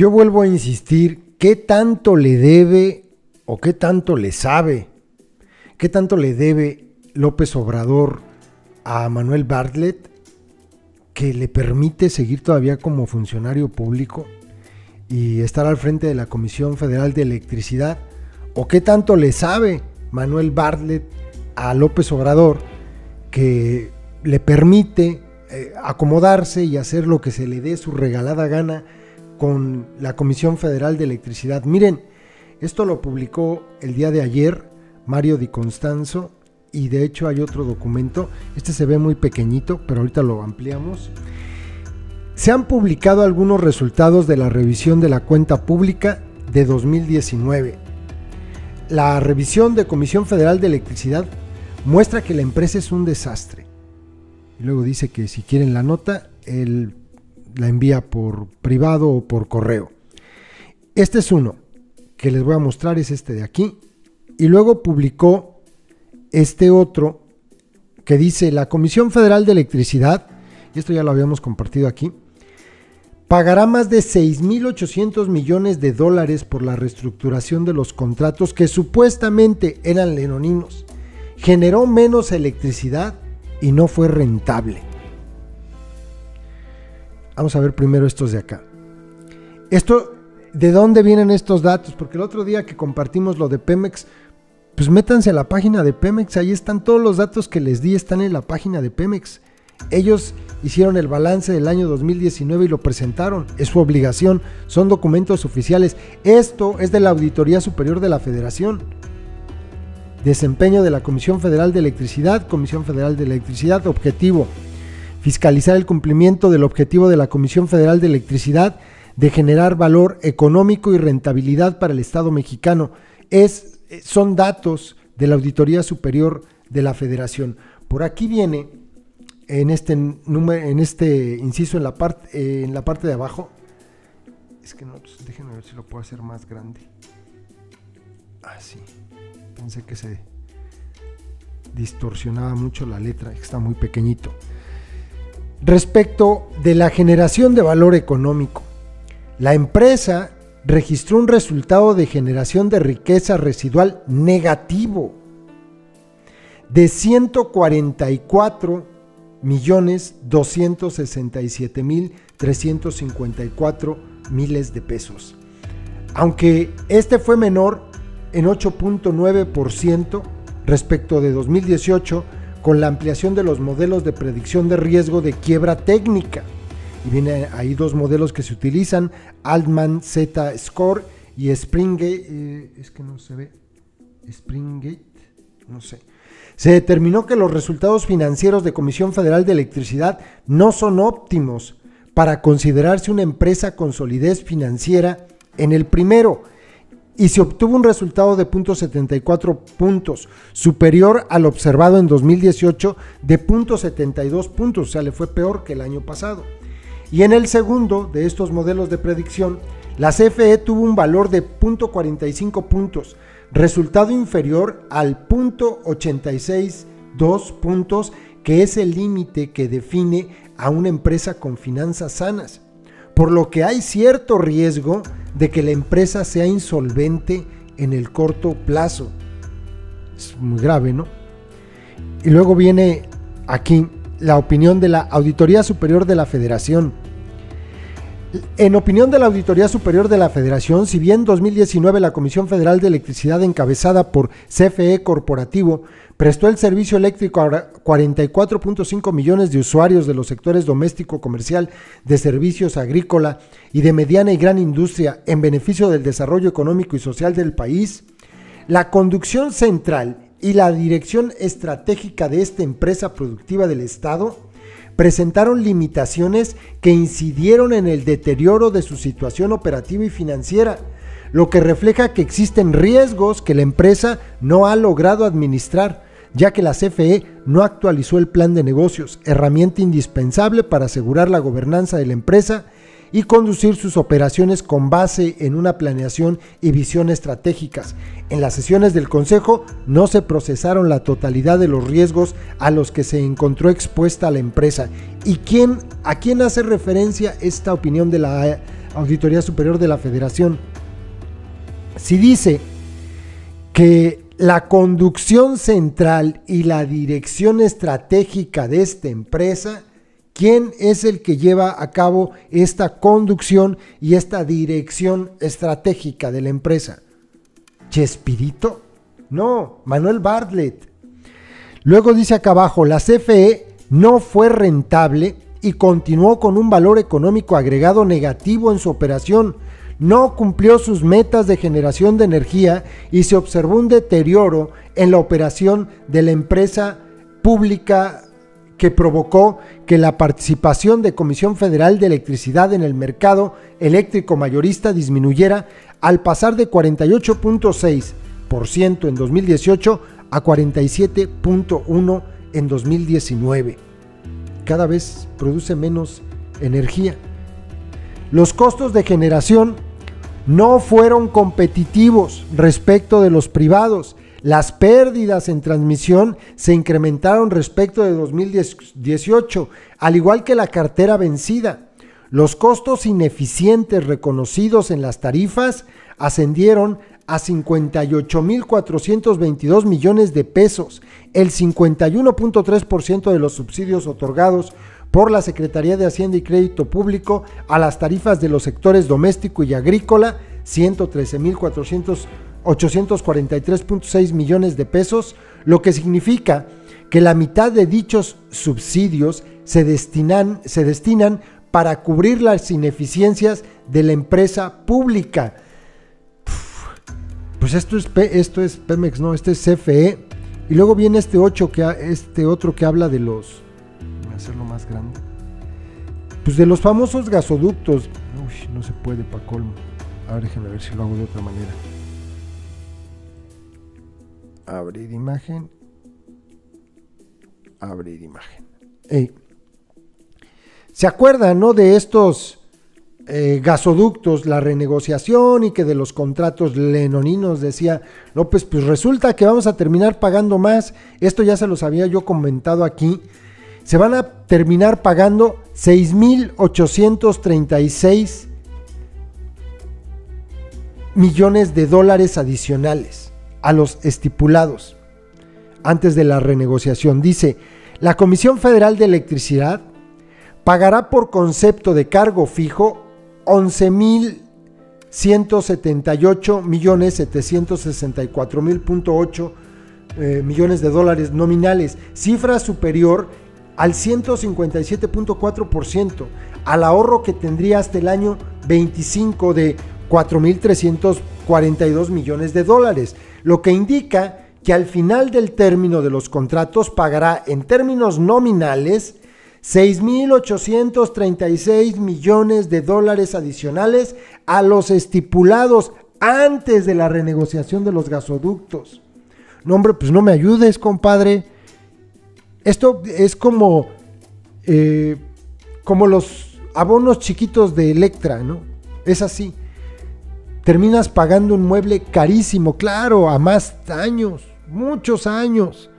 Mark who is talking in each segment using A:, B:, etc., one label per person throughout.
A: Yo vuelvo a insistir, ¿qué tanto le debe o qué tanto le sabe? ¿Qué tanto le debe López Obrador a Manuel Bartlett que le permite seguir todavía como funcionario público y estar al frente de la Comisión Federal de Electricidad? ¿O qué tanto le sabe Manuel Bartlett a López Obrador que le permite eh, acomodarse y hacer lo que se le dé su regalada gana con la Comisión Federal de Electricidad. Miren, esto lo publicó el día de ayer Mario Di Constanzo y de hecho hay otro documento. Este se ve muy pequeñito, pero ahorita lo ampliamos. Se han publicado algunos resultados de la revisión de la cuenta pública de 2019. La revisión de Comisión Federal de Electricidad muestra que la empresa es un desastre. Y luego dice que si quieren la nota, el la envía por privado o por correo. Este es uno que les voy a mostrar, es este de aquí. Y luego publicó este otro que dice la Comisión Federal de Electricidad, y esto ya lo habíamos compartido aquí, pagará más de 6.800 millones de dólares por la reestructuración de los contratos que supuestamente eran lenoninos. Generó menos electricidad y no fue rentable. Vamos a ver primero estos de acá. Esto, ¿de dónde vienen estos datos? Porque el otro día que compartimos lo de Pemex, pues métanse a la página de Pemex, ahí están todos los datos que les di, están en la página de Pemex. Ellos hicieron el balance del año 2019 y lo presentaron. Es su obligación, son documentos oficiales. Esto es de la Auditoría Superior de la Federación. Desempeño de la Comisión Federal de Electricidad, Comisión Federal de Electricidad, objetivo fiscalizar el cumplimiento del objetivo de la Comisión Federal de Electricidad de generar valor económico y rentabilidad para el Estado mexicano. Es, son datos de la Auditoría Superior de la Federación. Por aquí viene, en este, número, en este inciso en la, parte, en la parte de abajo, es que no, pues, déjenme ver si lo puedo hacer más grande. Así. Ah, Pensé que se distorsionaba mucho la letra, está muy pequeñito respecto de la generación de valor económico. La empresa registró un resultado de generación de riqueza residual negativo de 144 millones 267 mil 354 miles de pesos. Aunque este fue menor en 8.9% respecto de 2018, con la ampliación de los modelos de predicción de riesgo de quiebra técnica. Y viene ahí dos modelos que se utilizan, Altman Z Score y Springgate, eh, es que no se ve, Springgate, no sé. Se determinó que los resultados financieros de Comisión Federal de Electricidad no son óptimos para considerarse una empresa con solidez financiera en el primero y se obtuvo un resultado de 0.74 puntos, superior al observado en 2018 de 0.72 puntos, o sea, le fue peor que el año pasado. Y en el segundo de estos modelos de predicción, la CFE tuvo un valor de 0.45 puntos, resultado inferior al 0.862 puntos, que es el límite que define a una empresa con finanzas sanas por lo que hay cierto riesgo de que la empresa sea insolvente en el corto plazo. Es muy grave, ¿no? Y luego viene aquí la opinión de la Auditoría Superior de la Federación. En opinión de la Auditoría Superior de la Federación, si bien en 2019 la Comisión Federal de Electricidad encabezada por CFE Corporativo prestó el servicio eléctrico a 44.5 millones de usuarios de los sectores doméstico, comercial, de servicios, agrícola y de mediana y gran industria en beneficio del desarrollo económico y social del país. La conducción central y la dirección estratégica de esta empresa productiva del Estado presentaron limitaciones que incidieron en el deterioro de su situación operativa y financiera, lo que refleja que existen riesgos que la empresa no ha logrado administrar ya que la CFE no actualizó el plan de negocios, herramienta indispensable para asegurar la gobernanza de la empresa y conducir sus operaciones con base en una planeación y visión estratégicas. En las sesiones del Consejo no se procesaron la totalidad de los riesgos a los que se encontró expuesta la empresa. ¿Y quién, a quién hace referencia esta opinión de la Auditoría Superior de la Federación. Si dice que la conducción central y la dirección estratégica de esta empresa, ¿quién es el que lleva a cabo esta conducción y esta dirección estratégica de la empresa? ¿Chespirito? No, Manuel Bartlett. Luego dice acá abajo, la CFE no fue rentable y continuó con un valor económico agregado negativo en su operación no cumplió sus metas de generación de energía y se observó un deterioro en la operación de la empresa pública que provocó que la participación de Comisión Federal de Electricidad en el mercado eléctrico mayorista disminuyera al pasar de 48.6% en 2018 a 47.1% en 2019. Cada vez produce menos energía. Los costos de generación no fueron competitivos respecto de los privados. Las pérdidas en transmisión se incrementaron respecto de 2018, al igual que la cartera vencida. Los costos ineficientes reconocidos en las tarifas ascendieron a 58.422 millones de pesos, el 51.3% de los subsidios otorgados por la Secretaría de Hacienda y Crédito Público a las tarifas de los sectores doméstico y agrícola, 113.843.6 millones de pesos, lo que significa que la mitad de dichos subsidios se destinan, se destinan para cubrir las ineficiencias de la empresa pública. Pues esto es, esto es Pemex, no, este es CFE. Y luego viene este, 8 que, este otro que habla de los hacerlo más grande. Pues de los famosos gasoductos. Uy, no se puede para colmo. A ver, déjenme ver si lo hago de otra manera. Abrir imagen. Abrir imagen. ¿Se acuerdan, no? De estos eh, gasoductos, la renegociación y que de los contratos lenoninos decía López, pues resulta que vamos a terminar pagando más. Esto ya se los había yo comentado aquí se van a terminar pagando 6.836 millones de dólares adicionales a los estipulados antes de la renegociación. Dice, la Comisión Federal de Electricidad pagará por concepto de cargo fijo 11.178 millones 764 mil eh, millones de dólares nominales, cifra superior al 157.4%, al ahorro que tendría hasta el año 25 de 4.342 millones de dólares, lo que indica que al final del término de los contratos pagará en términos nominales 6.836 millones de dólares adicionales a los estipulados antes de la renegociación de los gasoductos. No, hombre, pues no me ayudes, compadre. Esto es como, eh, como los abonos chiquitos de Electra, ¿no? Es así. Terminas pagando un mueble carísimo, claro, a más años, muchos años.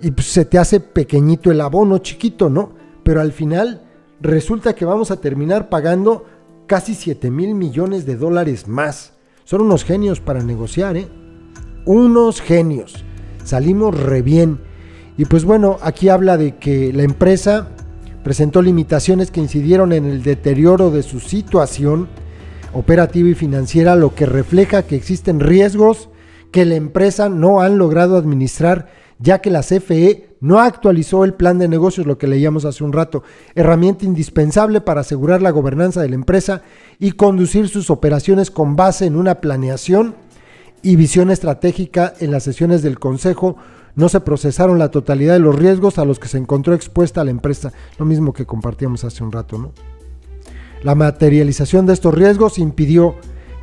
A: Y pues se te hace pequeñito el abono chiquito, ¿no? Pero al final resulta que vamos a terminar pagando casi 7 mil millones de dólares más. Son unos genios para negociar, ¿eh? Unos genios. Salimos re bien. Y pues bueno, aquí habla de que la empresa presentó limitaciones que incidieron en el deterioro de su situación operativa y financiera, lo que refleja que existen riesgos que la empresa no han logrado administrar, ya que la CFE no actualizó el plan de negocios, lo que leíamos hace un rato, herramienta indispensable para asegurar la gobernanza de la empresa y conducir sus operaciones con base en una planeación y visión estratégica en las sesiones del Consejo no se procesaron la totalidad de los riesgos a los que se encontró expuesta la empresa, lo mismo que compartíamos hace un rato, ¿no? La materialización de estos riesgos impidió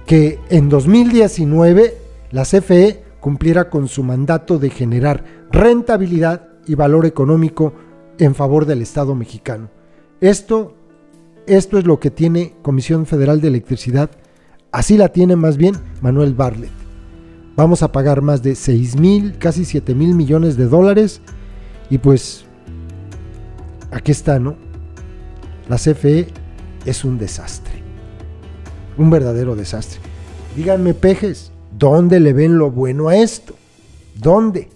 A: que en 2019 la CFE cumpliera con su mandato de generar rentabilidad y valor económico en favor del Estado mexicano. Esto, esto es lo que tiene Comisión Federal de Electricidad, así la tiene más bien Manuel Barlet. Vamos a pagar más de 6 mil, casi 7 mil millones de dólares. Y pues, aquí está, ¿no? La CFE es un desastre. Un verdadero desastre. Díganme, pejes, ¿dónde le ven lo bueno a esto? ¿Dónde?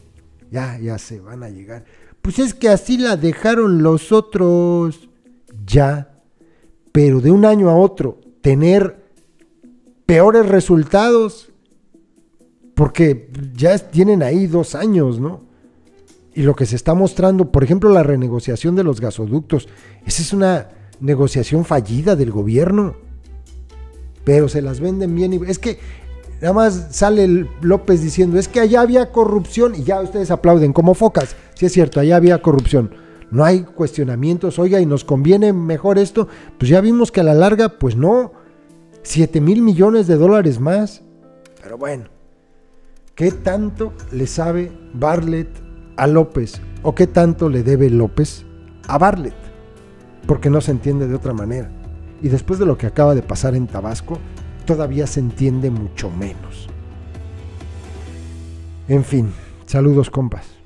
A: Ya, ya se van a llegar. Pues es que así la dejaron los otros. Ya. Pero de un año a otro, tener peores resultados, porque ya tienen ahí dos años, ¿no? Y lo que se está mostrando, por ejemplo, la renegociación de los gasoductos, esa es una negociación fallida del gobierno. Pero se las venden bien. Y, es que nada más sale López diciendo, es que allá había corrupción y ya ustedes aplauden como focas. Sí es cierto, allá había corrupción. No hay cuestionamientos, oiga, y nos conviene mejor esto. Pues ya vimos que a la larga, pues no. 7 mil millones de dólares más. Pero bueno, ¿qué tanto le sabe Bartlett a López? ¿O qué tanto le debe López a Bartlett? Porque no se entiende de otra manera. Y después de lo que acaba de pasar en Tabasco, todavía se entiende mucho menos. En fin, saludos compas.